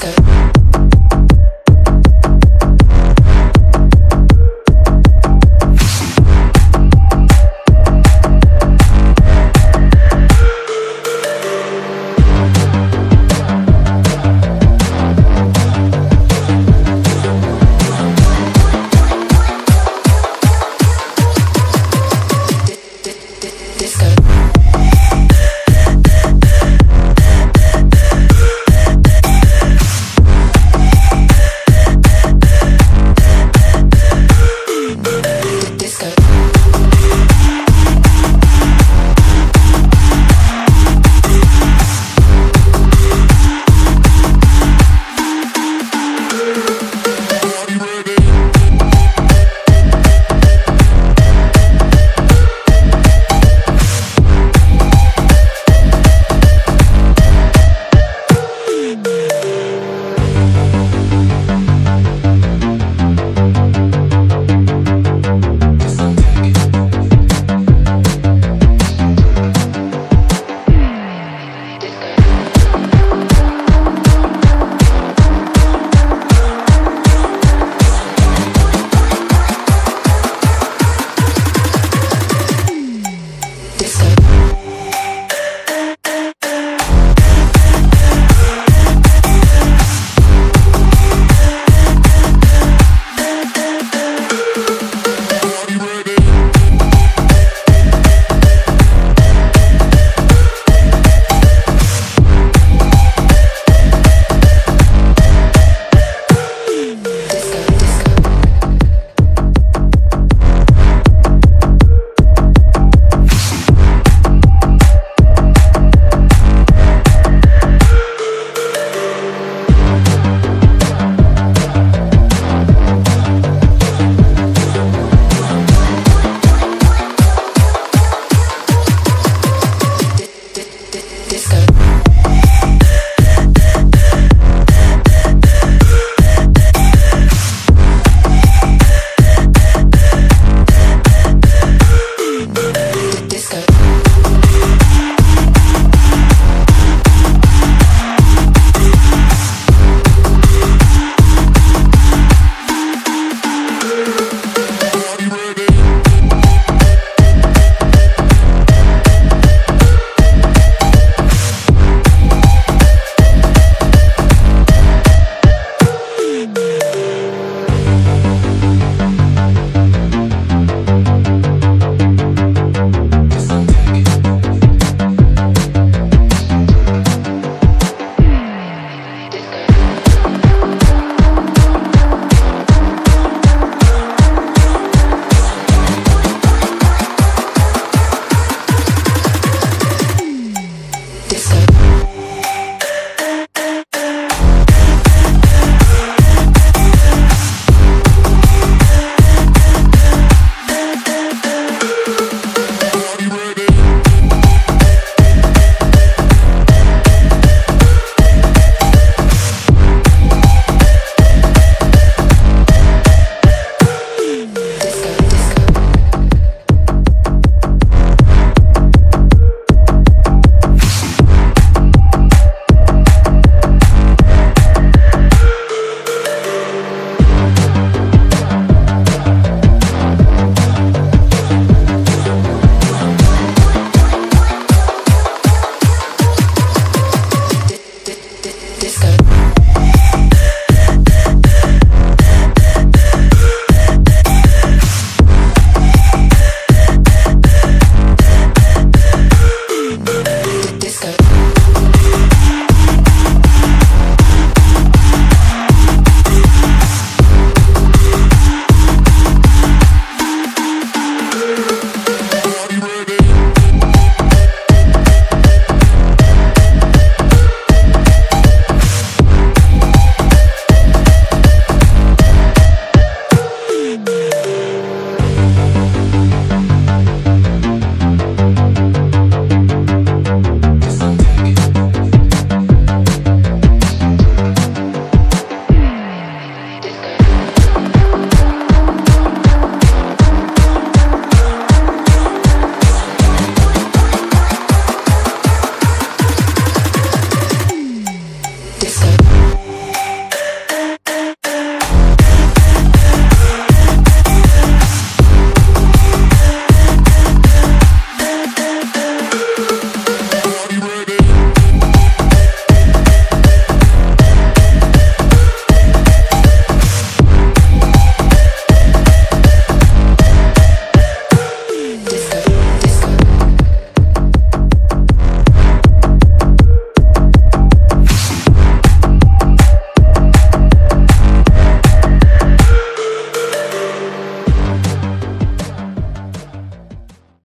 Go.